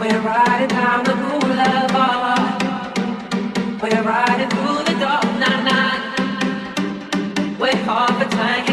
We're riding down the boulevard. We're riding through the dark night. We're half a tank.